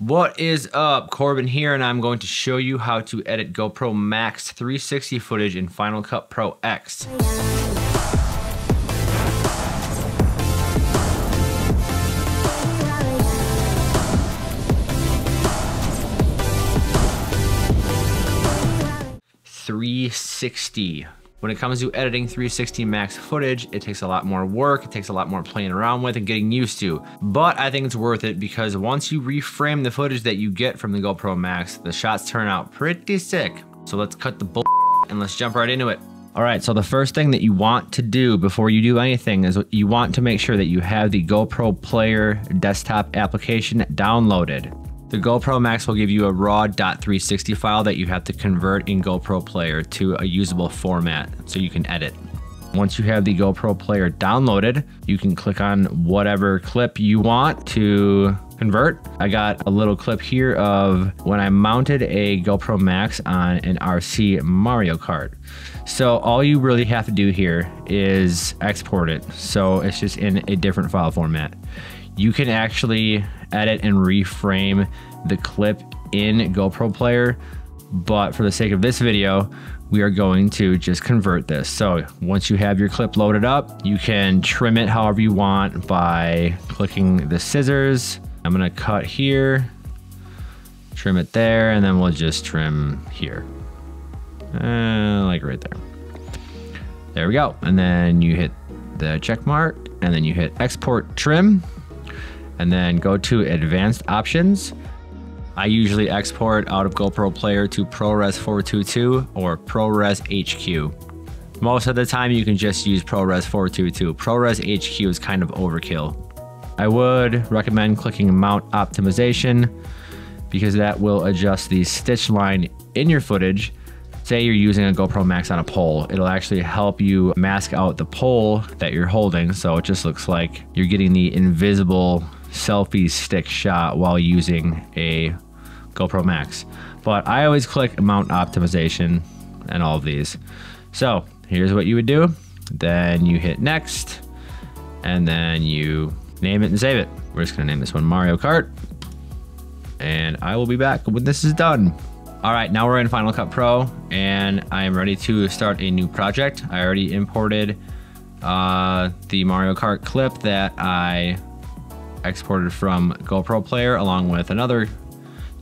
What is up? Corbin here, and I'm going to show you how to edit GoPro Max 360 footage in Final Cut Pro X. Three sixty. When it comes to editing 360 max footage, it takes a lot more work, it takes a lot more playing around with and getting used to. But I think it's worth it because once you reframe the footage that you get from the GoPro Max, the shots turn out pretty sick. So let's cut the bull and let's jump right into it. All right, so the first thing that you want to do before you do anything is you want to make sure that you have the GoPro Player desktop application downloaded. The GoPro Max will give you a raw .360 file that you have to convert in GoPro Player to a usable format so you can edit. Once you have the GoPro Player downloaded, you can click on whatever clip you want to convert. I got a little clip here of when I mounted a GoPro Max on an RC Mario Kart. So all you really have to do here is export it. So it's just in a different file format. You can actually edit and reframe the clip in GoPro Player, but for the sake of this video, we are going to just convert this. So once you have your clip loaded up, you can trim it however you want by clicking the scissors. I'm gonna cut here, trim it there, and then we'll just trim here. Uh, like right there. There we go. And then you hit the check mark and then you hit export trim and then go to advanced options. I usually export out of GoPro Player to ProRes 422 or ProRes HQ. Most of the time you can just use ProRes 422. ProRes HQ is kind of overkill. I would recommend clicking mount optimization because that will adjust the stitch line in your footage. Say you're using a GoPro Max on a pole, it'll actually help you mask out the pole that you're holding so it just looks like you're getting the invisible selfie stick shot while using a GoPro Max. But I always click mount optimization and all of these. So here's what you would do. Then you hit next and then you name it and save it. We're just gonna name this one Mario Kart. And I will be back when this is done. All right, now we're in Final Cut Pro and I am ready to start a new project. I already imported uh, the Mario Kart clip that I exported from GoPro Player along with another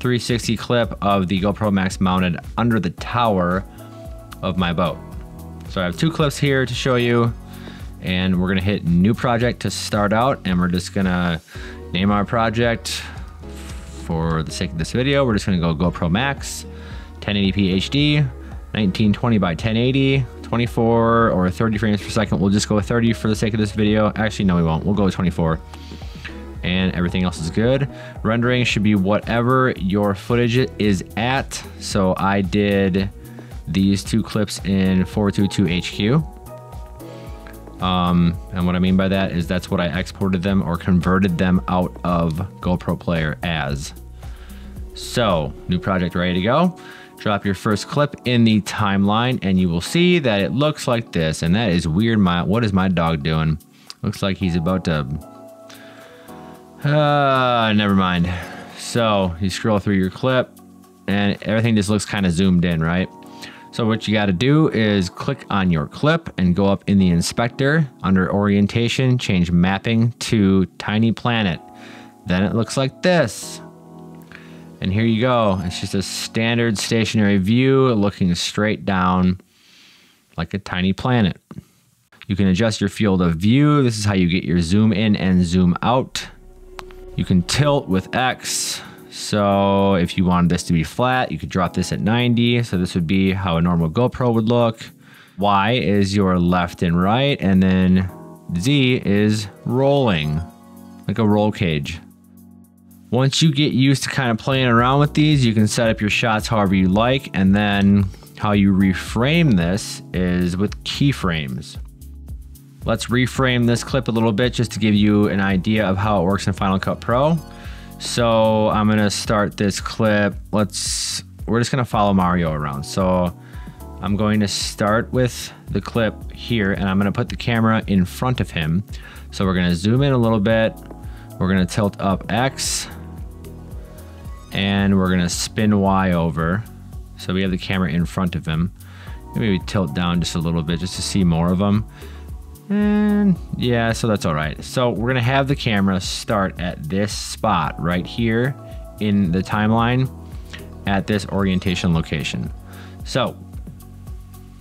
360 clip of the GoPro Max mounted under the tower of my boat. So I have two clips here to show you and we're gonna hit new project to start out and we're just gonna name our project for the sake of this video. We're just gonna go GoPro Max 1080p HD 1920 by 1080 24 or 30 frames per second. We'll just go 30 for the sake of this video. Actually, no, we won't. We'll go 24 and everything else is good. Rendering should be whatever your footage is at. So I did these two clips in 422 HQ. Um, and what I mean by that is that's what I exported them or converted them out of GoPro Player as. So, new project ready to go. Drop your first clip in the timeline and you will see that it looks like this. And that is weird. My What is my dog doing? Looks like he's about to uh, never mind. So you scroll through your clip and everything just looks kind of zoomed in, right? So what you got to do is click on your clip and go up in the inspector under orientation, change mapping to tiny planet. Then it looks like this. And here you go. It's just a standard stationary view looking straight down like a tiny planet. You can adjust your field of view. This is how you get your zoom in and zoom out. You can tilt with X. So if you wanted this to be flat, you could drop this at 90. So this would be how a normal GoPro would look. Y is your left and right. And then Z is rolling, like a roll cage. Once you get used to kind of playing around with these, you can set up your shots however you like. And then how you reframe this is with keyframes. Let's reframe this clip a little bit just to give you an idea of how it works in Final Cut Pro. So I'm gonna start this clip. Let's, we're just gonna follow Mario around. So I'm going to start with the clip here and I'm gonna put the camera in front of him. So we're gonna zoom in a little bit. We're gonna tilt up X And we're gonna spin Y over. So we have the camera in front of him. Maybe tilt down just a little bit just to see more of them. And yeah, so that's all right. So we're gonna have the camera start at this spot right here in the timeline at this orientation location. So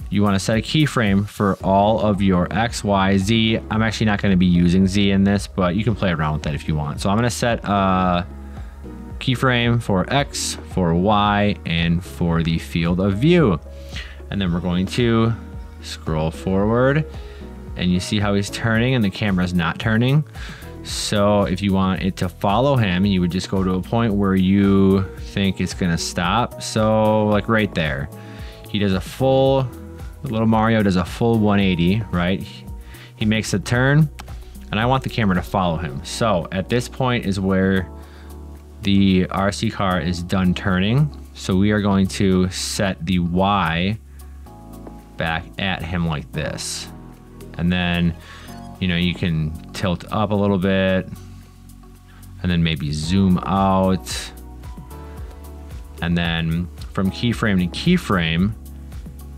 you want to set a keyframe for all of your X, Y, Z. I'm actually not going to be using Z in this, but you can play around with that if you want. So I'm going to set a keyframe for X, for Y, and for the field of view. And then we're going to scroll forward and you see how he's turning and the camera's not turning. So if you want it to follow him, you would just go to a point where you think it's gonna stop. So like right there, he does a full, little Mario does a full 180, right? He makes a turn and I want the camera to follow him. So at this point is where the RC car is done turning. So we are going to set the Y back at him like this. And then you know, you can tilt up a little bit and then maybe zoom out. And then from keyframe to keyframe,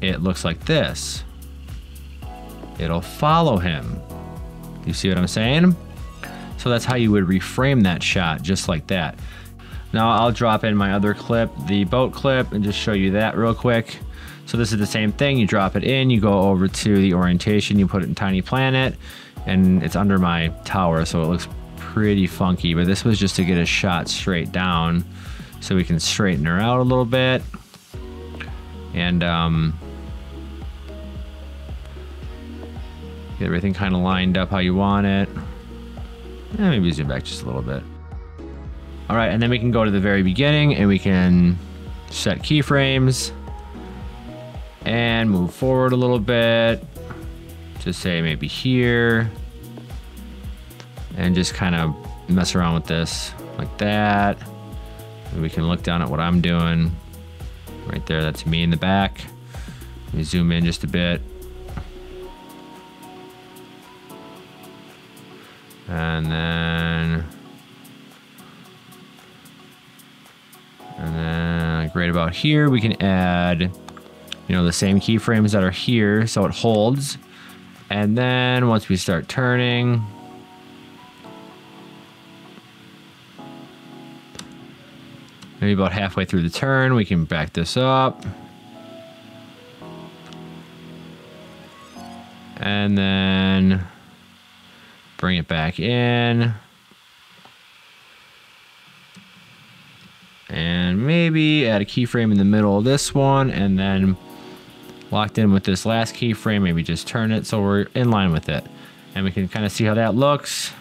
it looks like this. It'll follow him. You see what I'm saying? So that's how you would reframe that shot, just like that. Now I'll drop in my other clip, the boat clip, and just show you that real quick. So this is the same thing. You drop it in, you go over to the orientation, you put it in Tiny Planet, and it's under my tower, so it looks pretty funky. But this was just to get a shot straight down so we can straighten her out a little bit. And um, get everything kind of lined up how you want it. Eh, maybe zoom back just a little bit. All right, and then we can go to the very beginning and we can set keyframes and move forward a little bit to say maybe here and just kind of mess around with this like that. And we can look down at what I'm doing. Right there, that's me in the back. Let me zoom in just a bit. And then, and then right about here, we can add, you know, the same keyframes that are here. So it holds. And then once we start turning, maybe about halfway through the turn, we can back this up. And then bring it back in. And maybe add a keyframe in the middle of this one and then locked in with this last keyframe, maybe just turn it so we're in line with it. And we can kind of see how that looks.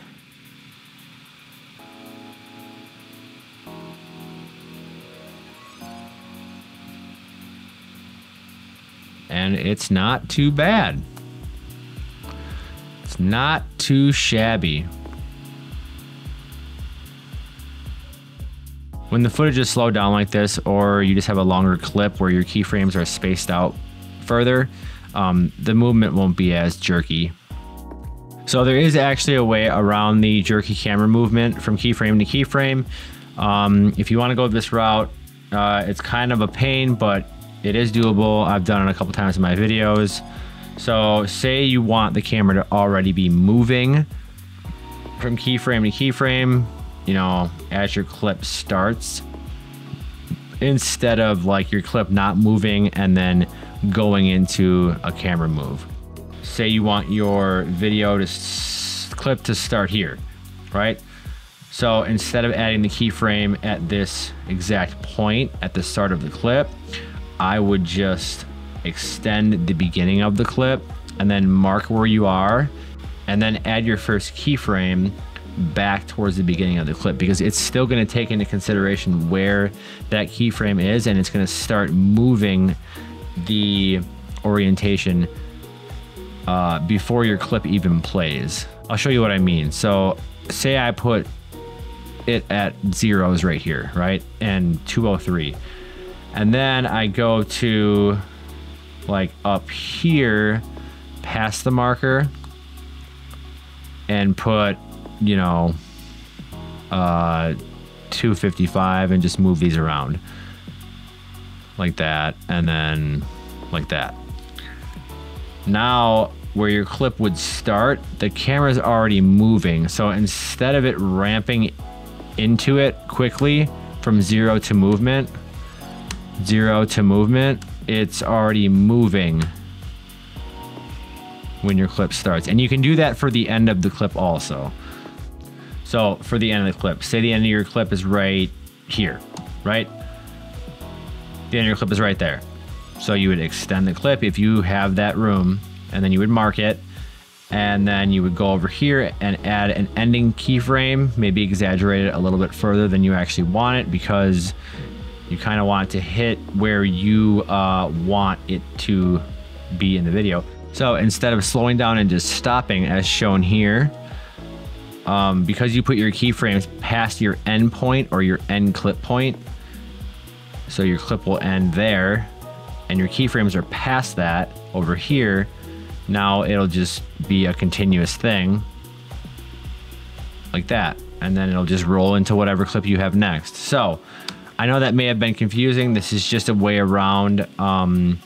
And it's not too bad. It's not too shabby. When the footage is slowed down like this, or you just have a longer clip where your keyframes are spaced out further, um, the movement won't be as jerky. So there is actually a way around the jerky camera movement from keyframe to keyframe. Um, if you want to go this route, uh, it's kind of a pain, but it is doable. I've done it a couple times in my videos. So say you want the camera to already be moving from keyframe to keyframe, you know, as your clip starts, instead of like your clip not moving and then going into a camera move. Say you want your video to clip to start here, right? So instead of adding the keyframe at this exact point at the start of the clip, I would just extend the beginning of the clip and then mark where you are and then add your first keyframe back towards the beginning of the clip because it's still going to take into consideration where that keyframe is and it's going to start moving the orientation uh, before your clip even plays. I'll show you what I mean. So say I put it at zeros right here, right? And 203. And then I go to like up here past the marker and put, you know, uh, 255 and just move these around like that and then like that. Now where your clip would start, the camera's already moving. So instead of it ramping into it quickly from zero to movement, zero to movement, it's already moving when your clip starts. And you can do that for the end of the clip also. So for the end of the clip, say the end of your clip is right here, right? The end of your clip is right there. So you would extend the clip if you have that room and then you would mark it and then you would go over here and add an ending keyframe, maybe exaggerate it a little bit further than you actually want it because you kind of want to hit where you uh, want it to be in the video. So instead of slowing down and just stopping as shown here, um, because you put your keyframes past your end point or your end clip point, so your clip will end there, and your keyframes are past that over here, now it'll just be a continuous thing like that. And then it'll just roll into whatever clip you have next. So I know that may have been confusing. This is just a way around um,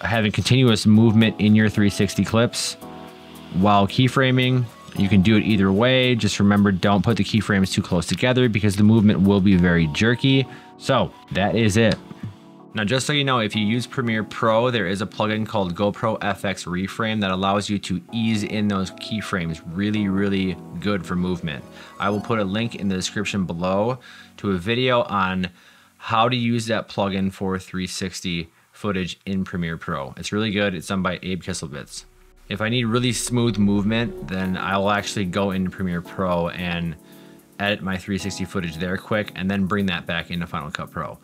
having continuous movement in your 360 clips while keyframing. You can do it either way. Just remember, don't put the keyframes too close together because the movement will be very jerky. So that is it. Now, just so you know, if you use Premiere Pro, there is a plugin called GoPro FX Reframe that allows you to ease in those keyframes really, really good for movement. I will put a link in the description below to a video on how to use that plugin for 360 footage in Premiere Pro. It's really good. It's done by Abe Kislevitz. If I need really smooth movement, then I will actually go into Premiere Pro and edit my 360 footage there quick and then bring that back into Final Cut Pro.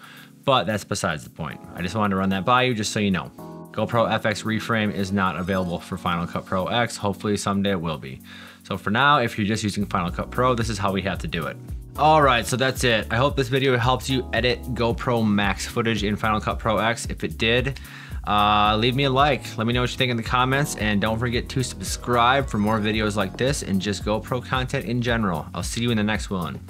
But that's besides the point. I just wanted to run that by you just so you know. GoPro FX Reframe is not available for Final Cut Pro X. Hopefully someday it will be. So for now, if you're just using Final Cut Pro, this is how we have to do it. All right, so that's it. I hope this video helps you edit GoPro Max footage in Final Cut Pro X. If it did, uh, leave me a like. Let me know what you think in the comments and don't forget to subscribe for more videos like this and just GoPro content in general. I'll see you in the next one.